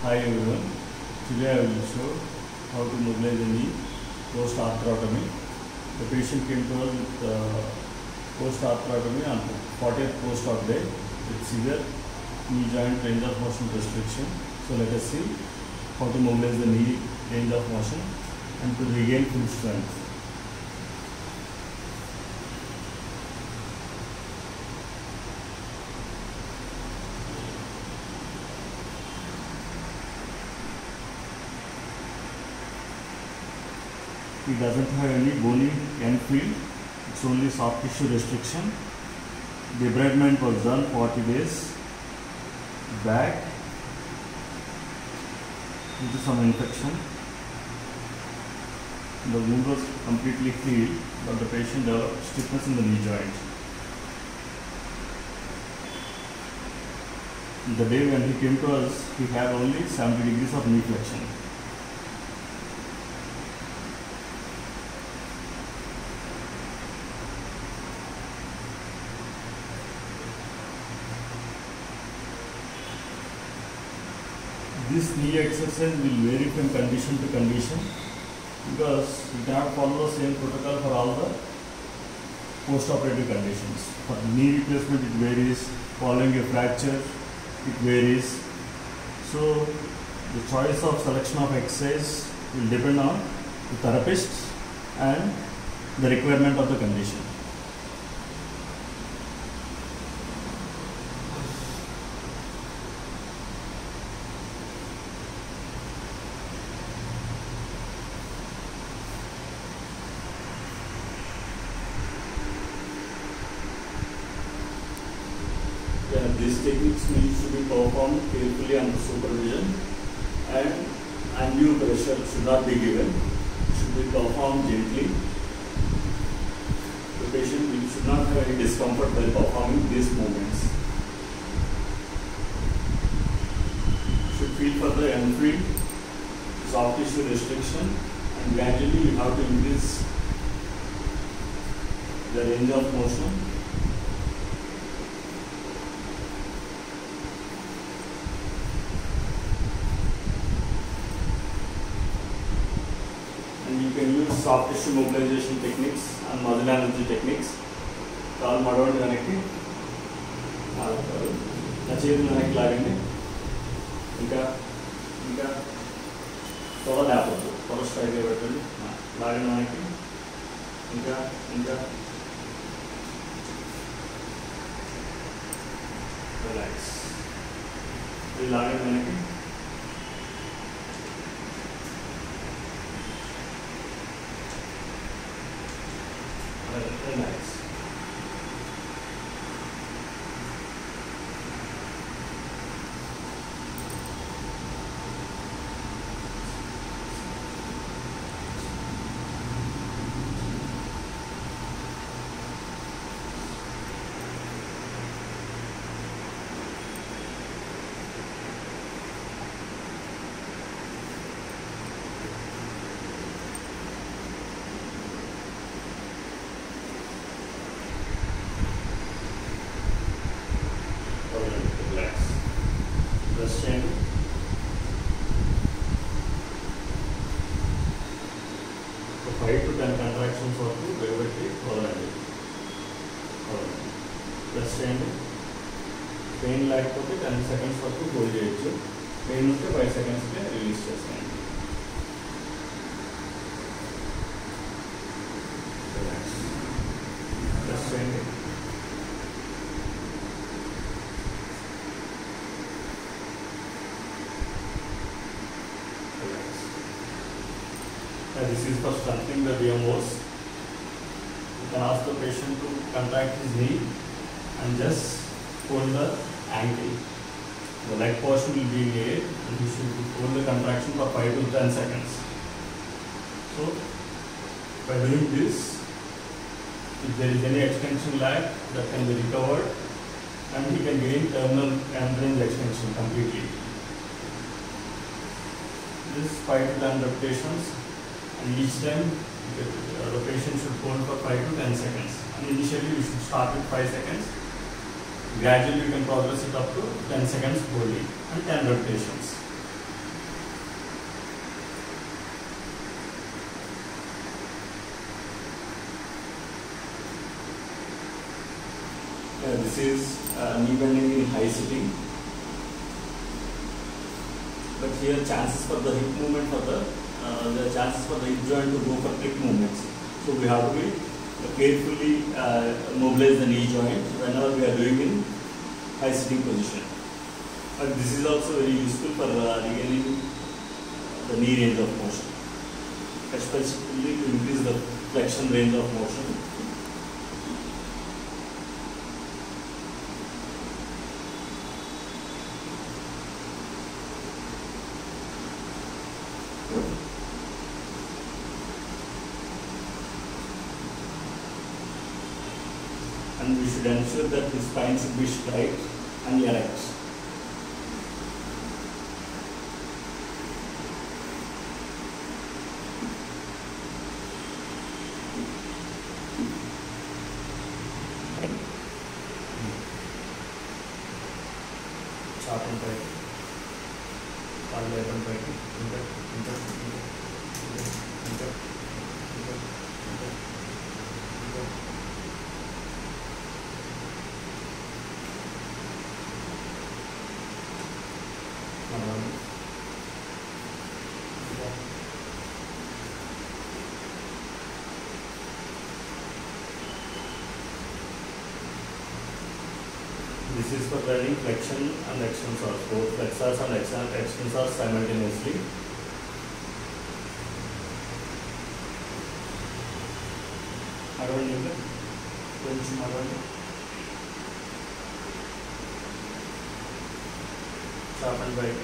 Hi everyone. Today I will show how to mobilize a knee post arthrotomy. The patient came to us with uh, post arthrotomy on 40th post op day with severe knee joint range of motion restriction. So let us see how to mobilize the knee range of motion and to regain full strength. He doesn't have any bony end feel. It's only soft tissue restriction. Debridement was done 40 days back due to some infection. The wound was completely healed, but the patient developed stiffness in the knee joint. The day when he came to us, he had only 70 degrees of knee flexion. This knee exercise will vary from condition to condition because you cannot follow the same protocol for all the post-operative conditions. For knee replacement it varies, following a fracture it varies. So the choice of selection of exercise will depend on the therapist and the requirement of the condition. These techniques needs to be performed carefully under supervision and undue pressure should not be given. Should be performed gently. The patient should not have any discomfort while performing these movements. Should feel for the field, soft tissue restriction and gradually you have to increase the range of motion you can use soft tissue mobilization techniques and muscle energy techniques కాలు మడవండి వెనక్కి ఆ, నా చేతులు వెనక్కి లాగండి ఇంకా ఇంకా త్వర లేపద్దు త్వర స్ట్రైక్గా పెట్టండి ఆ, లాగండి వెనక్కి ఇంకా ఇంకా రిలాక్స్ ఇది లాగండి వెనక్కి సెకండ్స్ వరకు హోల్డ్ చేయొచ్చు పెయిన్ ఉంటే ఫైవ్ సెకండ్స్కే రిలీజ్ చేసేయండి రిలాక్స్ రెస్ట్ చేయండి Relax. Uh, this is for strengthening the VMOs. You can ask the patient to contract his knee and just hold the ankle. The leg portion will be the and he should hold the contraction for 5 to 10 seconds. So, by doing this, if there is any extension lag that can be recovered and he can gain terminal range extension completely. This 5 to 10 repetitions and each time the, patient should hold for 5 to 10 seconds. And initially we should start with 5 seconds. Gradually you can progress it up to 10 seconds fully and 10 rotations. Uh, this is uh, knee bending in high sitting. But here chances for the hip movement for the uh, the chances for the hip joint to go for quick movements. So we have to be carefully uh, mobilize the knee joint. Whenever we are doing in high sitting position. But this is also very useful for uh, regaining the knee range of motion, especially to increase the flexion range of motion. And we should ensure that the spine should be straight and erect. Sharp and This is for learning flexion and extensors, both flexors and exten- extensors simultaneously. అడవండి ఇంకా కొంచెం అడవండి shop and బయట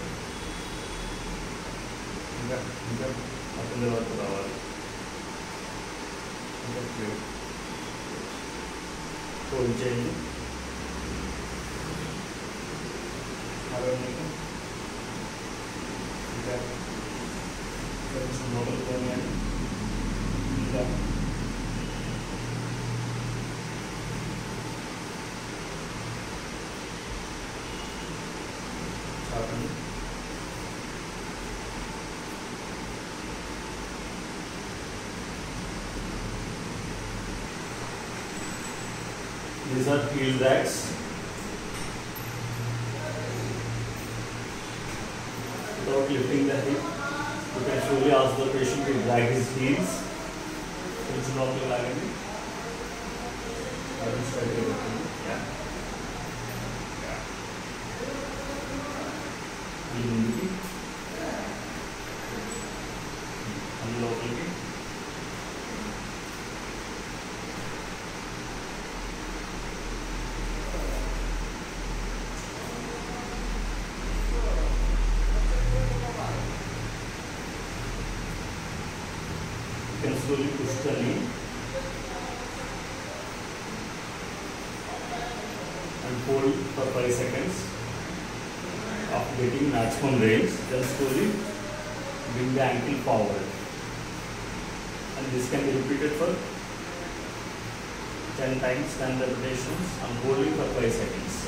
ఇంకా ఇంకా అతని వరకు రావాలి ఇంకా clear fold చేయండి There is another element here. These are field. without lifting the hip. You can slowly ask the patient to drag his heels. It's not reliable. I will start Yeah. Yeah. Push and hold for 5 seconds after getting maximum range, then slowly bring the ankle forward. And this can be repeated for 10 times, 10 repetitions and holding for 5 seconds.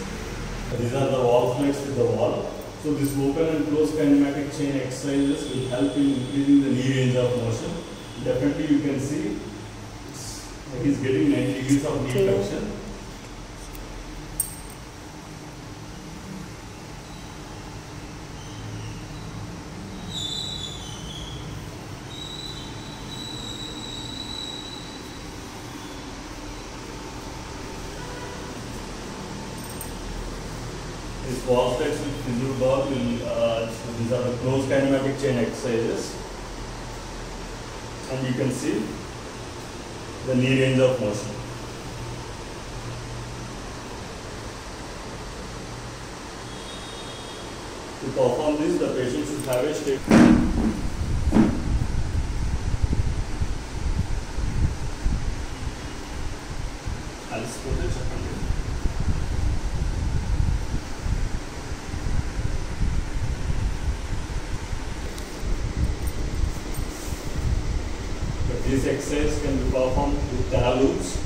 These are the wall flex with the wall. So this open and close kinematic chain exercises will help in increasing the knee range of motion. Definitely you can see it's- he's getting 90 degrees of knee flexion. This wall flex with physio ball will, uh, these are the close kinematic chain exercises. And you can see the knee range of motion. To perform this, the patient should have a straight. This exercise can be performed with paraloops,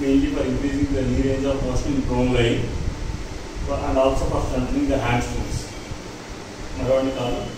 mainly for increasing the knee range of motion in prone lying and also for strengthening the hamstrings. Maravani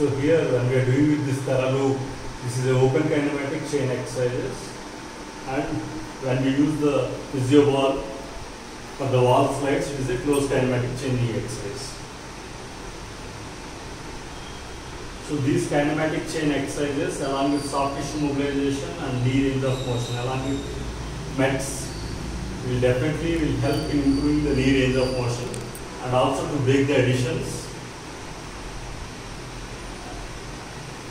So here when we are doing with this Taralu, this is a open kinematic chain exercises and when we use the physio ball for the wall slides, it is a closed kinematic chaining exercise. So these kinematic chain exercises along with soft tissue mobilization and knee range of motion along with METs will definitely will help in improving the knee range of motion and also to break the adhesions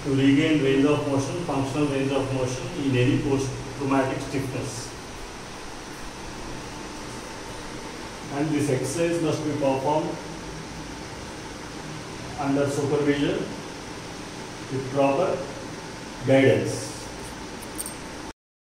to regain range of motion, functional range of motion in any post-traumatic stiffness. And this exercise must be performed under supervision with proper guidance.